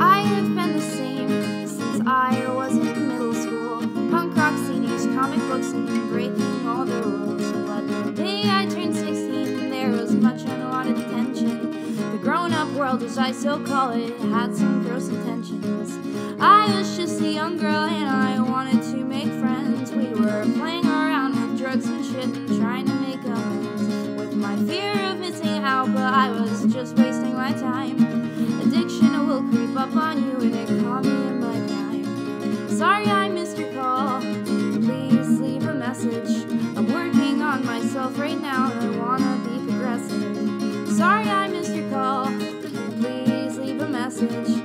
I have been the same since I was in middle school. Punk rock CDs, comic books, and breaking all the rules. But the day I turned 16, there was much unwanted attention. The grown up world, as I still call it, had some gross intentions. I was just a young girl and I wanted to make friends. We were playing around with drugs and shit and trying to make amends with my fear of missing out, but I was just wasting my time. Up on you and it caught me in my prime. Sorry I missed your call. Please leave a message. I'm working on myself right now and I wanna be progressive. Sorry I missed your call. Please leave a message.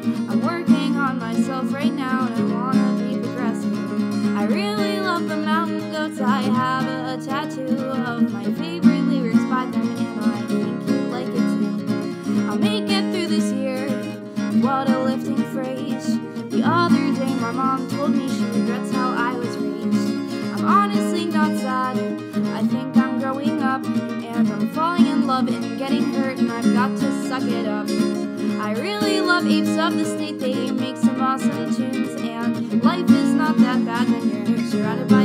Love Apes of the State. They make some awesome tunes and life is not that bad when you're surrounded by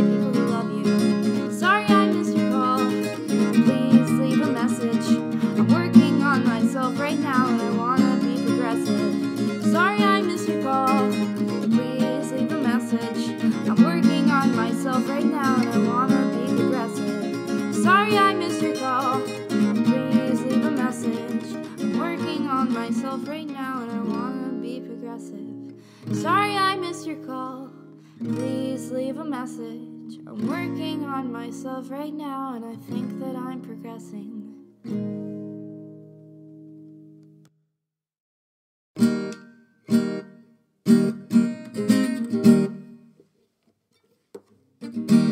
Sorry I missed your call. Please leave a message. I'm working on myself right now and I think that I'm progressing. Fuck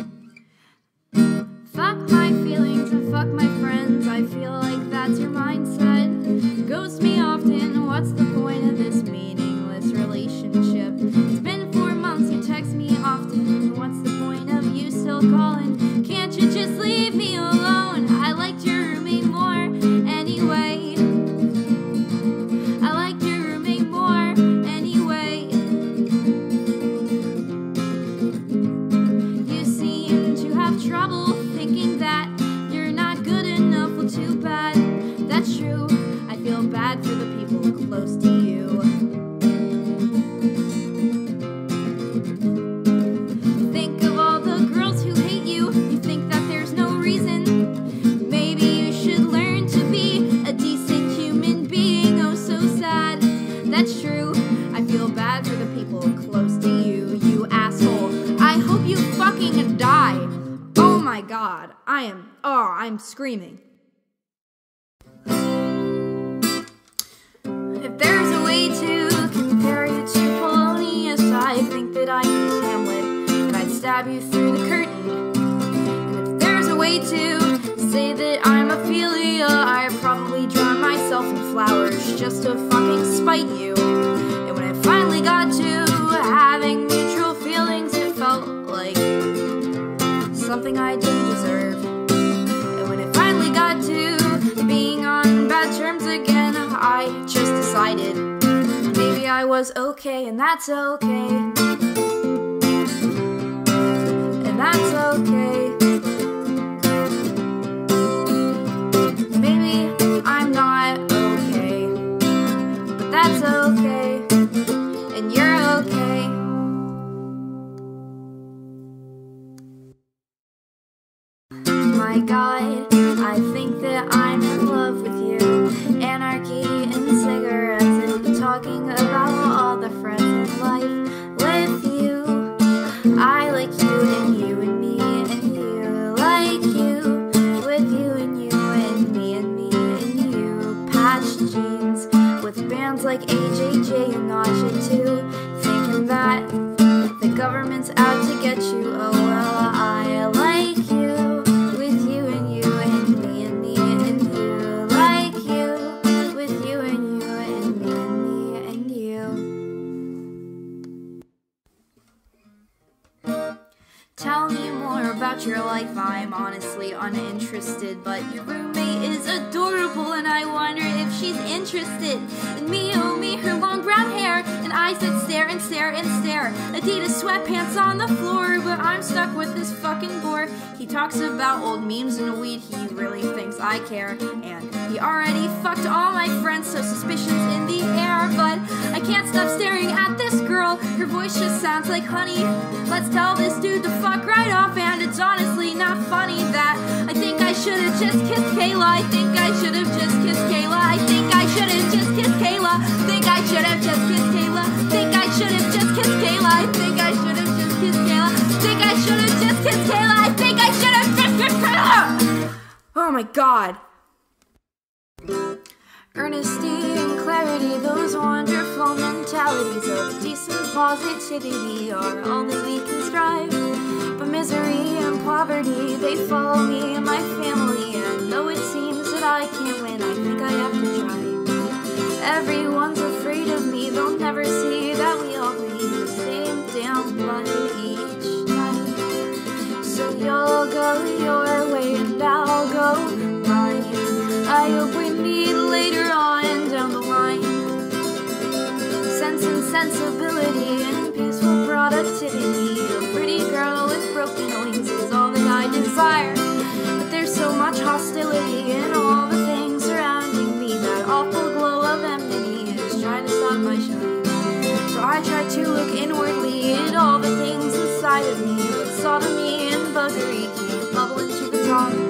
my god. I am. Oh, I'm screaming. If there's a way to compare you to Polonius, I think that be Hamlet and I'd stab you through the curtain. And if there's a way to say that I'm Ophelia, I'd probably drown myself in flowers just to fucking spite you. And when I finally got to I was okay, and that's okay. And that's okay. Maybe I'm not okay, but that's okay. With bands like AJJ and Nausea too. Thinking that the government's out to get you. Oh well, your life. I'm honestly uninterested, but your roommate is adorable, and I wonder if she's interested in me. Oh, me, her long brown hair And I sit stare and stare and stare. Adidas sweatpants on the floor, but I'm stuck with this fucking bore. He talks about old memes and weed, he really thinks I care. And already fucked all my friends, so suspicions in the air. But I can't stop staring at this girl, her voice just sounds like honey. Let's tell this dude to fuck right off, and it's honestly not funny that I think I should have just kissed Kayla. I think I should have just kissed Kayla. I think I should have just kissed Kayla. Think I should have just kissed Kayla. Think I should have just kissed Kayla. I think I should have just kissed Kayla. Think I should have just kissed Kayla. I think I should have just kissed Kayla. Oh my god. Earnesty and clarity, those wonderful mentalities of decent positivity are only we can strive. But misery and poverty, they follow me and my family, sensibility and peaceful productivity. A pretty girl with broken wings is all that I desire. But there's so much hostility in all the things surrounding me. That awful glow of enmity is trying to stop my shine. So I try to look inwardly at all the things inside of me. But sodomy and buggery keep bubbling to the top.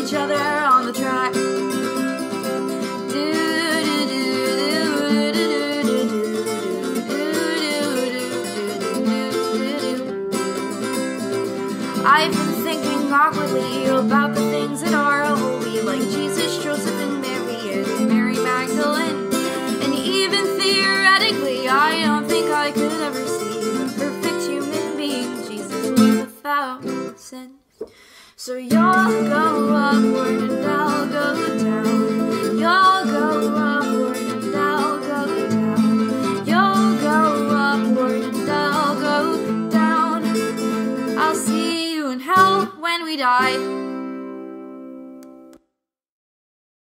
Each other So you'll go upward and I'll go down. You'll go upward and I'll go down. You'll go upward and I'll go down. I'll see you in hell when we die.